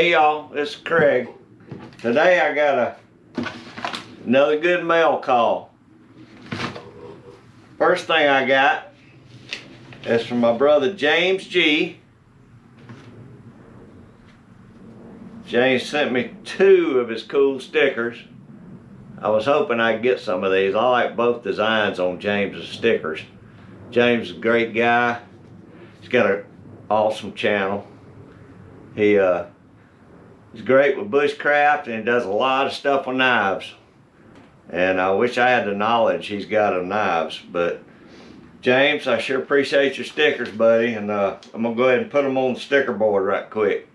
Hey y'all, it's Craig. Today I got a another good mail call. First thing I got is from my brother James G. James sent me two of his cool stickers. I was hoping I'd get some of these. I like both designs on James's stickers. James is a great guy. He's got an awesome channel. He uh, he's great with bushcraft and he does a lot of stuff with knives. And I wish I had the knowledge he's got of knives. But James, I sure appreciate your stickers, buddy. And uh, I'm going to go ahead and put them on the sticker board right quick.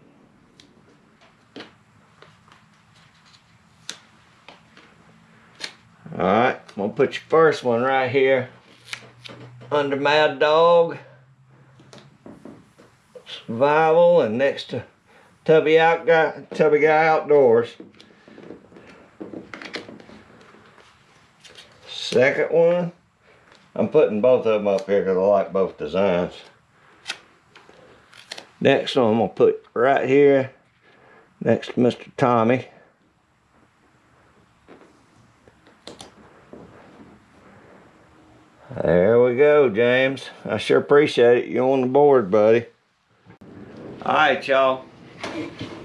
Alright, I'm going to put your first one right here under Mad Dog. Survival and next to Tubby Out Guy, Tubby Guy Outdoors. Second one, I'm putting both of them up here because I like both designs. Next one I'm to put right here next to Mr. Tommy. There we go, James. I sure appreciate it. You on the board, buddy. All right, y'all.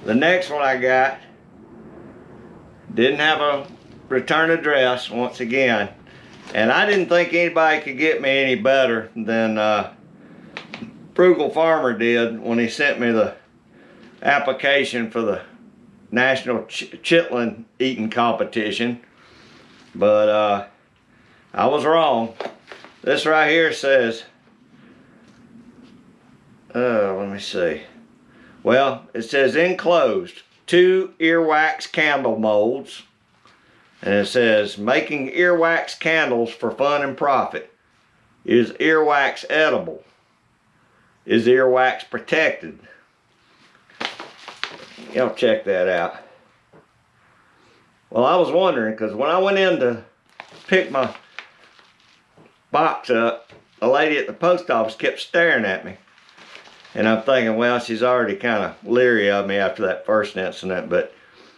The next one I got didn't have a return address once again. And I didn't think anybody could get me any better than uh, Frugal Farmer did when he sent me the application for the National Ch Chitlin Eating Competition. But uh, I was wrong. This right here says, oh, let me see. Well, it says enclosed, two earwax candle molds. And it says, making earwax candles for fun and profit. Is earwax edible? Is earwax protected? Y'all check that out. Well, I was wondering, because when I went in to pick my box up, a lady at the post office kept staring at me. And I'm thinking, well, she's already kind of leery of me after that first incident, but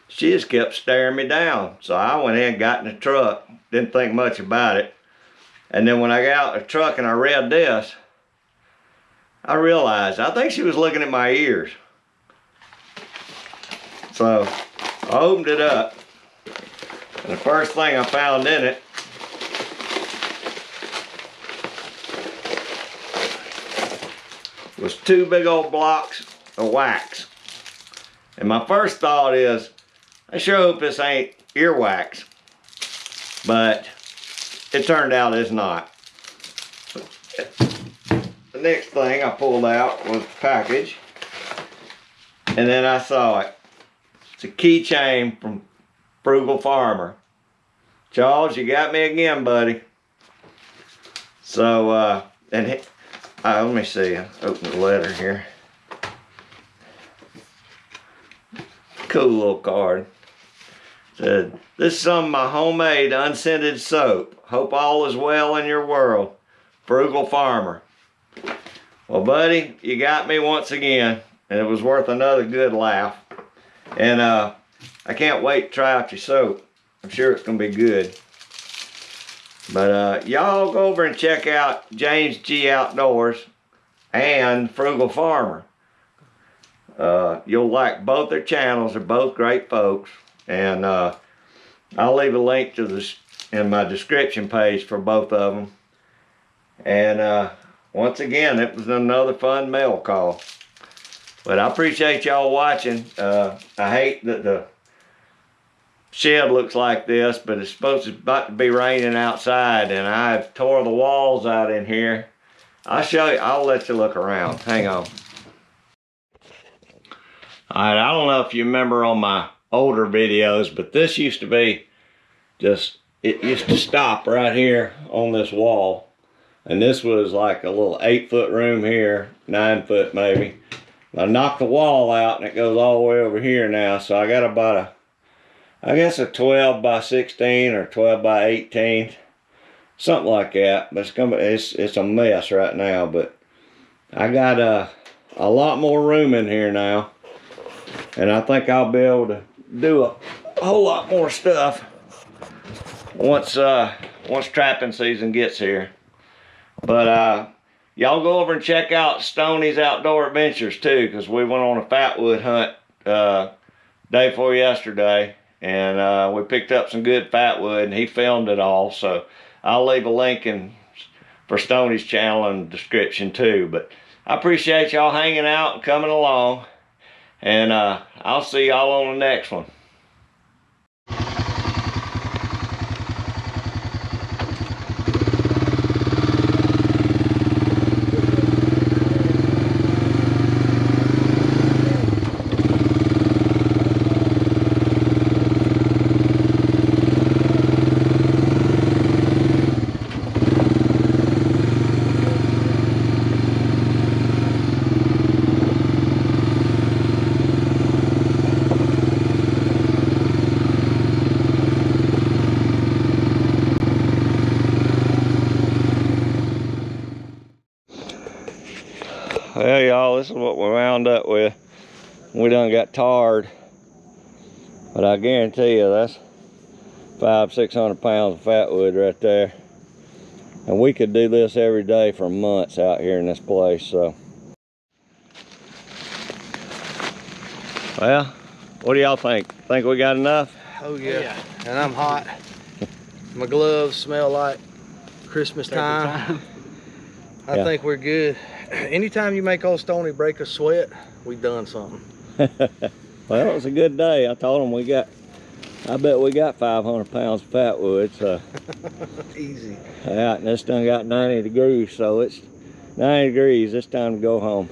she just kept staring me down. So I went in, got in the truck, didn't think much about it. And then when I got out of the truck and I read this, I realized, I think she was looking at my ears. So I opened it up. And the first thing I found in it was two big old blocks of wax. And my first thought is, I sure hope this ain't earwax. But it turned out it's not. The next thing I pulled out was the package. And then I saw it. It's a keychain from Frugal Farmer. Charles, you got me again, buddy. So, uh, and uh, let me see, open the letter here. Cool little card. Said, this is some of my homemade unscented soap. Hope all is well in your world. Frugal Farmer. Well, buddy, you got me once again, and it was worth another good laugh. And uh, I can't wait to try out your soap. I'm sure it's going to be good. But uh, y'all go over and check out James G Outdoors and Frugal Farmer. Uh, you'll like both their channels. They're both great folks. And uh, I'll leave a link to this in my description page for both of them. And uh, once again, it was another fun mail call. But I appreciate y'all watching. Uh, I hate that the shed looks like this, but it's supposed to about to be raining outside, and I've tore the walls out in here. I'll show you, I'll let you look around. Hang on. All right, I don't know if you remember on my older videos, but this used to be just, it used to stop right here on this wall. And this was like a little eight foot room here, nine foot maybe. I knocked the wall out and it goes all the way over here now. So I got about a I guess a 12 by 16 or 12 by 18 something like that but it's gonna it's it's a mess right now but I got a a lot more room in here now And I think I'll be able to do a whole lot more stuff once uh once trapping season gets here. But uh y'all go over and check out Stoney's Outdoor Adventures too, because we went on a fatwood hunt uh day before yesterday and uh we picked up some good fatwood and he filmed it all. So I'll leave a link in for Stoney's channel in the description too. But I appreciate y'all hanging out and coming along. And uh, I'll see y'all on the next one. Well, y'all, this is what we wound up with. We done got tarred. But I guarantee you, that's five, six hundred pounds of fatwood right there. And we could do this every day for months out here in this place, so. Well, what do y'all think? Think we got enough? Oh yeah. And I'm hot. My gloves smell like Christmas time. I Yeah. think we're good. Anytime you make old Stoney break a sweat, we done something. well, it was a good day. I told him we got, I bet we got 500 pounds of fatwood, so. Easy. Yeah, and this done got 90 degrees, so it's 90 degrees. It's time to go home.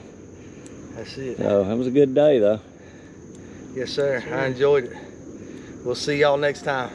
That's it. So it was a good day, though. Yes, sir. I enjoyed it. We'll see y'all next time.